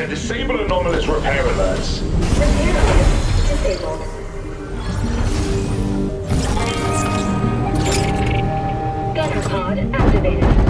Weapon T8. Computer, disable anomalous repair alerts. Repair disabled. Gunner pod activated.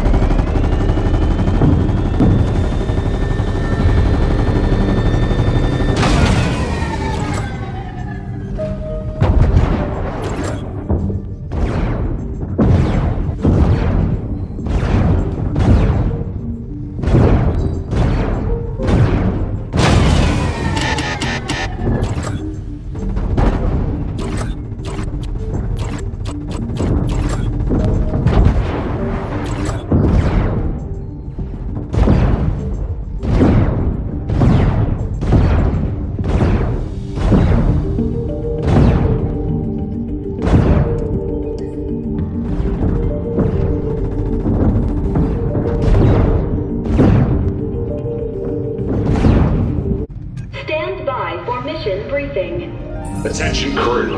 Attention crew.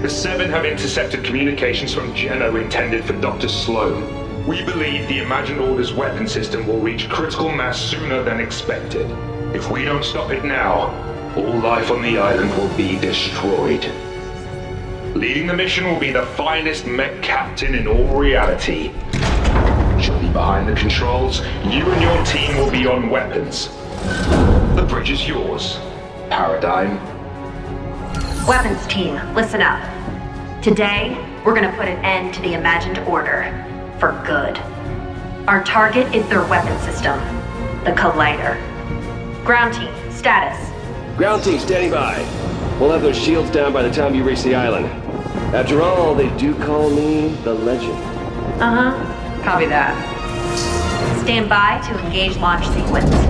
The Seven have intercepted communications from Geno intended for Dr. Slone. We believe the Imagined Order's weapon system will reach critical mass sooner than expected. If we don't stop it now, all life on the island will be destroyed. Leading the mission will be the finest mech captain in all reality. She'll be behind the controls. You and your team will be on weapons. The bridge is yours. Paradigm. Weapons team, listen up. Today, we're gonna put an end to the imagined order. For good. Our target is their weapon system. The Collider. Ground team, status. Ground team standing by. We'll have those shields down by the time you reach the island. After all, they do call me the legend. Uh-huh. Copy that. Stand by to engage launch sequence.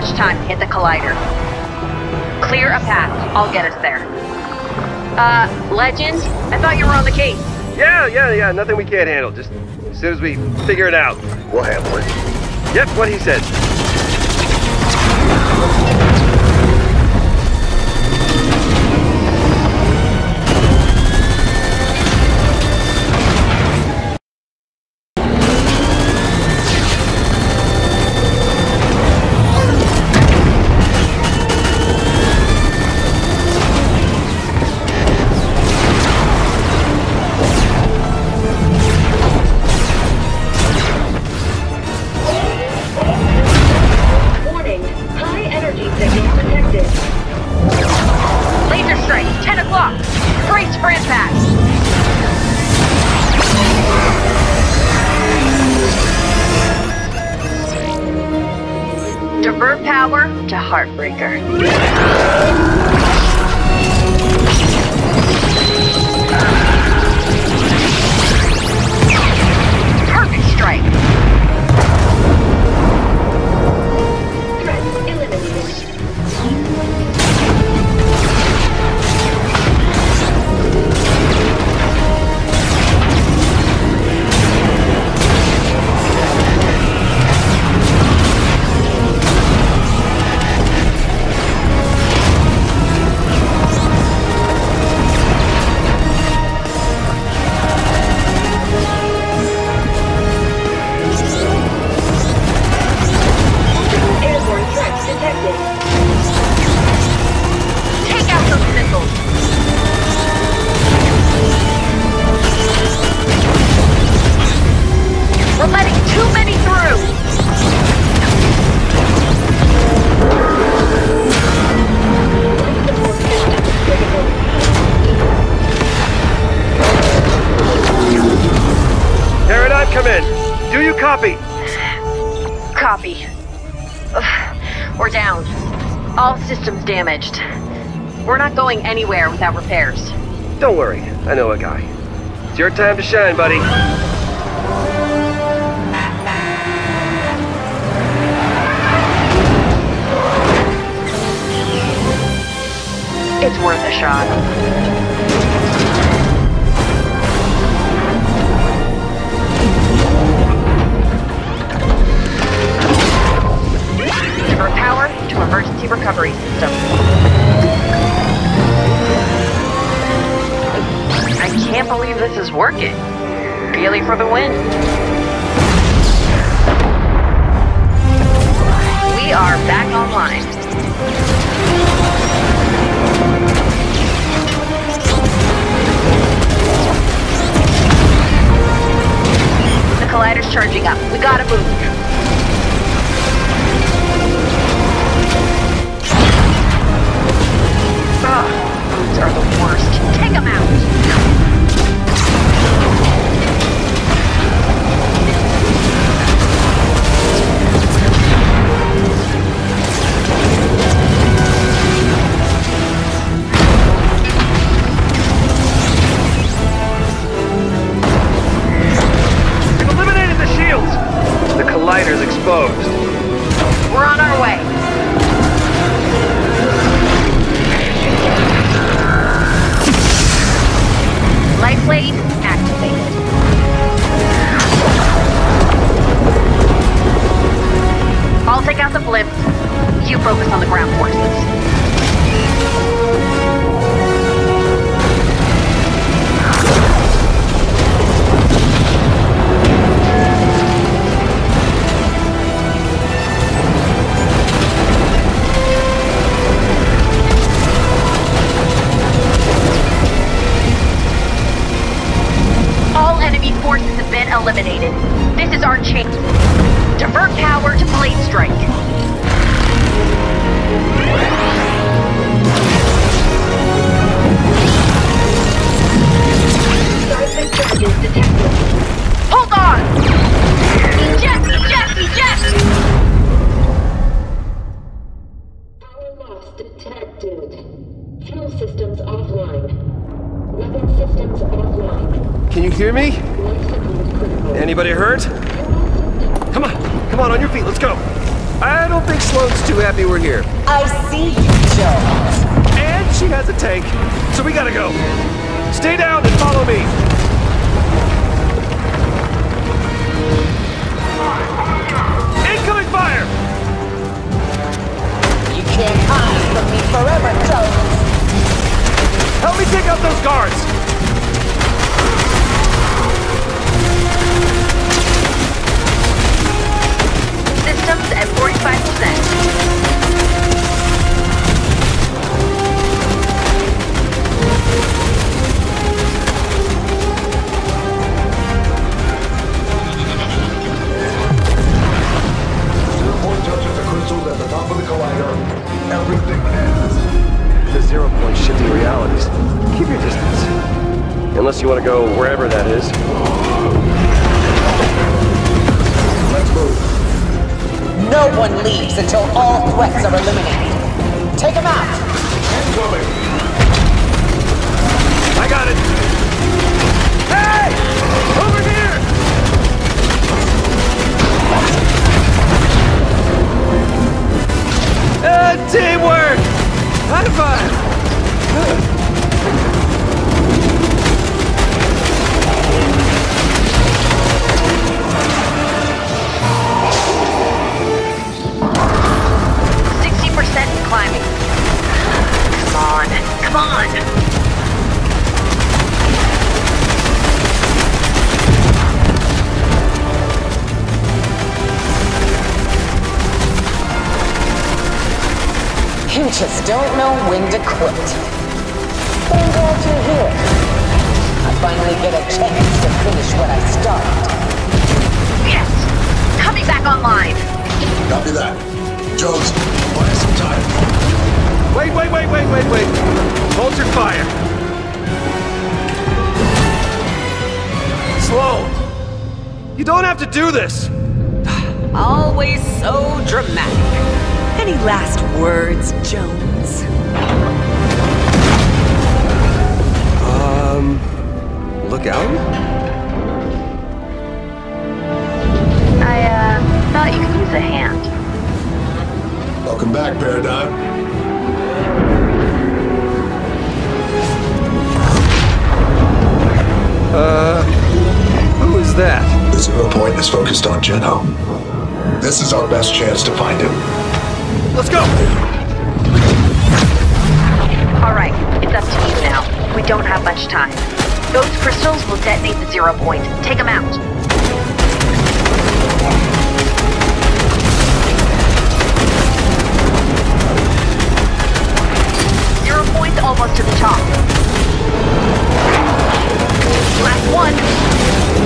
Much time to hit the collider. Clear a path. I'll get us there. Uh, Legend? I thought you were on the case. Yeah, yeah, yeah. Nothing we can't handle. Just as soon as we figure it out, we'll handle it. Yep, what he said. Garden. system's damaged. We're not going anywhere without repairs. Don't worry, I know a guy. It's your time to shine, buddy. It's worth a shot. power to emergency recovery system. I can't believe this is working. Really for the win. We are back online. The collider's charging up. We gotta move. so we gotta go. Stay down and follow me. Incoming fire! You can't hide from me forever, Jones. Help me take out those guards! Systems at 45%. No one leaves until all threats are eliminated. Take him out! Incoming! I got it! Hey! Over here! Uh, teamwork! High five! Just don't know when to quit. But I'm you're here. I finally get a chance to finish what I started. Yes, coming back online. Copy that. Jones, buy us some time. Wait, wait, wait, wait, wait, wait. Hold your fire. Slone. You don't have to do this. Always so dramatic. Any last words, Jones? go! Alright, it's up to you now. We don't have much time. Those crystals will detonate the zero point. Take them out. Zero point's almost to the top. Last one.